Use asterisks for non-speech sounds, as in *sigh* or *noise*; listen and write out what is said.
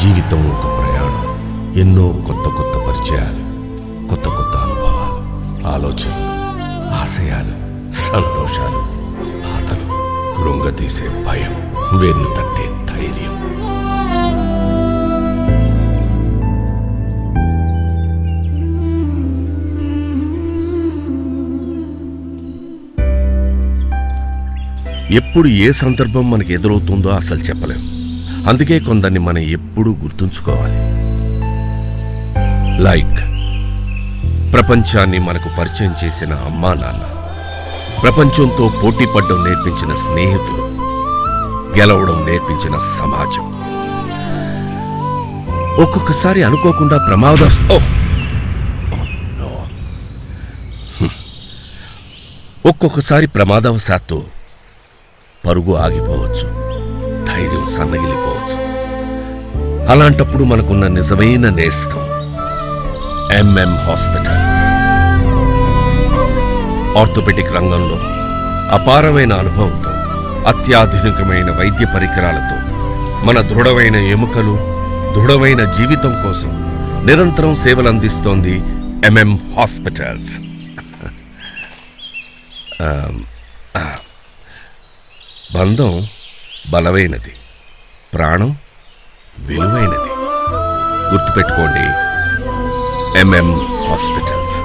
జీవితం ఒక ప్రయాణం. ఎన్నో కొత్త కొత్త పరిచయాలు కొత్త కొత్త అనుభవాలు ఆలోచనలు ఆశయాలు సంతోషాలు బాధలు కృంగతీసే భయం వెన్ను తట్టే ధైర్యం. ఎప్పుడు ఏ సందర్భం మనకు ఎదురవుతుందో అసలు చెప్పలేం. అందుకే కొందరిని మనం ఎప్పుడూ గుర్తుంచుకోవాలి. లైక్ ప్రపంచాన్ని మనకు పరిచయం చేసిన అమ్మా నాన్న. ప్రపంచంతో పోటీ పడ్డం నేర్పించిన స్నేహితులు. గెలవడం నేర్పించిన సమాజం. ఒక్కొక్కసారి అనుకోకుండా ప్రమాద. ఒక్కొక్కసారి ప్రమాదవశాత్తు పరుగు ఆగిపోవచ్చు. ధైర్యం సన్నగిలిపోవచ్చు. అలాంటప్పుడు మనకున్న నిజమైన నేస్తం ఎంఎం హాస్పిటల్ ఆర్థోపెటిక్ రంగంలో అపారమైన అనుభవంతో అత్యాధునికమైన వైద్య పరికరాలతో మన దృఢమైన ఎముకలు దృఢమైన జీవితం కోసం నిరంతరం సేవలు అందిస్తోంది ఎంఎం హాస్పిటల్స్ *laughs* బంధం బలమైనది. ప్రాణం విలువైనది. గుర్తుపెట్టుకోండి ఎంఎం హాస్పిటల్స్.